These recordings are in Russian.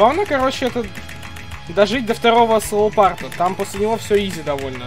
Главное, короче, это дожить до второго слоупарта. Там после него все изи довольно.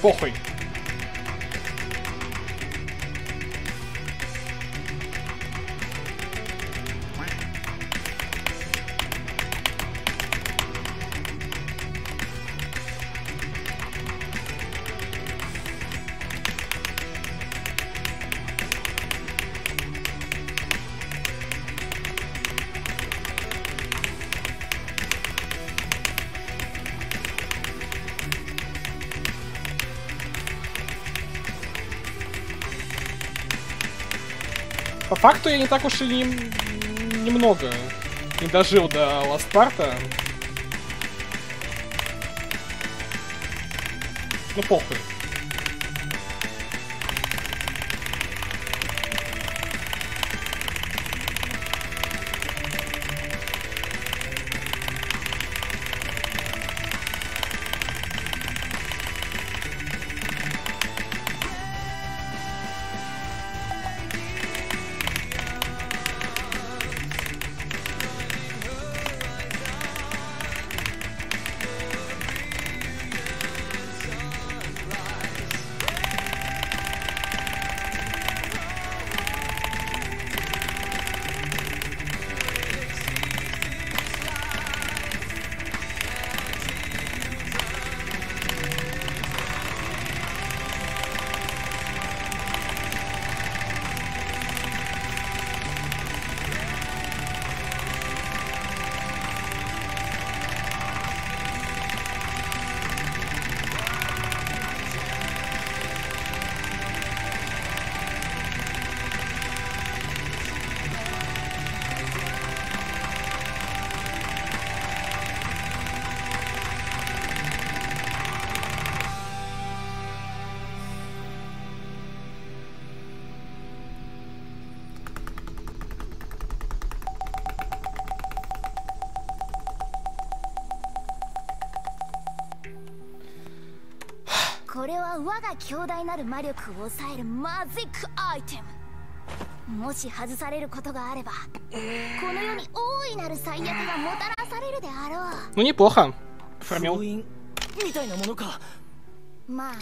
后悔。По факту я не так уж и не, немного не дожил до Ластпарта. Ну похуй. は我が強大なる魔力を抑えるマジックアイテムもし外されることがあればこの世に大いなる最悪がもたらされるであろ Ну, неплохо. Фармил. 封印みたいなものかうまあ